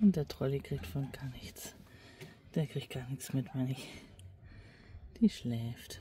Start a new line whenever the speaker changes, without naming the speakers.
Und der Trolli kriegt von gar nichts. Der kriegt gar nichts mit, meine ich. Die schläft.